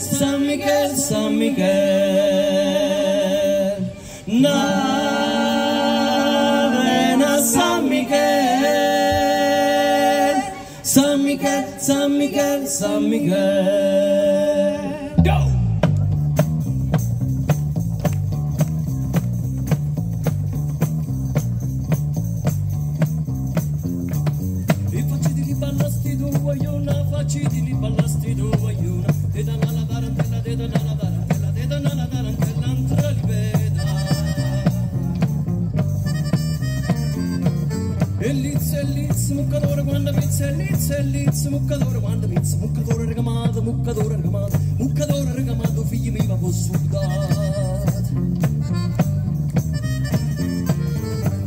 Samika, Samika, Narayana, Samika, Samika, Samika, Samika. செல்லிச்சு முக்கதோர Vandu மீச்சு முக்கதோர ரகமாத முக்கதோர ரகமாத முக்கதோர ரகமாத ஃபியுமீவா போசுதா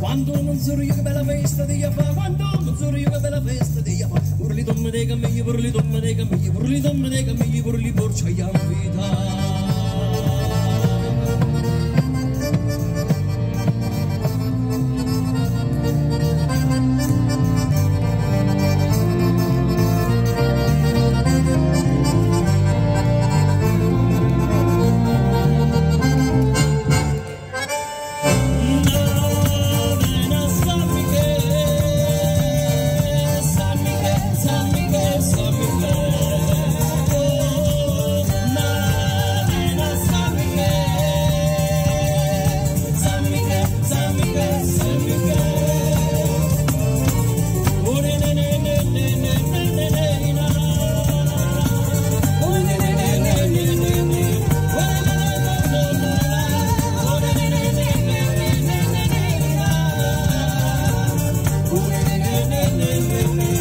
quando non sorrido bella festa di Yapa quando non sorrido bella festa di Yapa urli domme dei gammi urli domme dei gammi urli domme dei gammi urli porcia vita. na na na na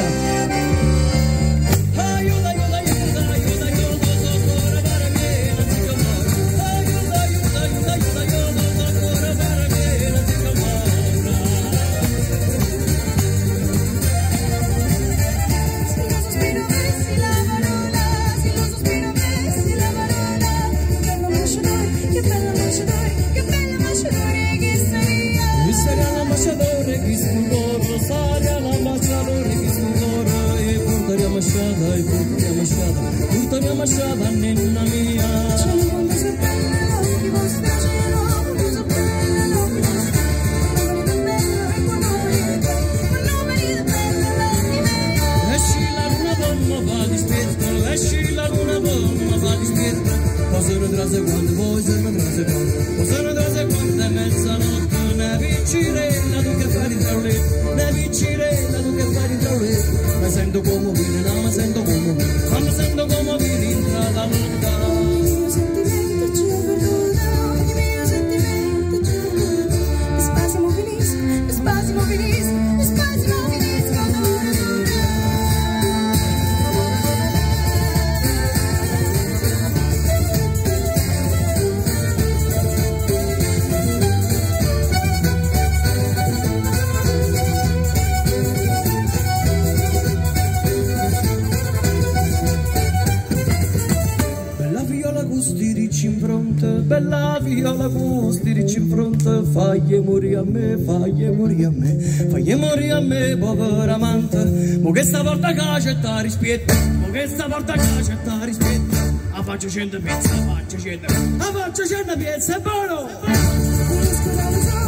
Center. Ay, Butria Machada, Butria Machada, nena mía. Pozor draze quando voi quando mezza notte Ne la duca fa di traulì Ne bella viola con sti ricci in fronte, fagli morire a me, fagli morire a me, fagli morire a me, povera amante. Mo che stavolta che c'è rispetto, mo che stavolta che c'è rispetto, a faccio cento pezzi, a faccio cento, a faccio cento pezzi, è buono! La ragione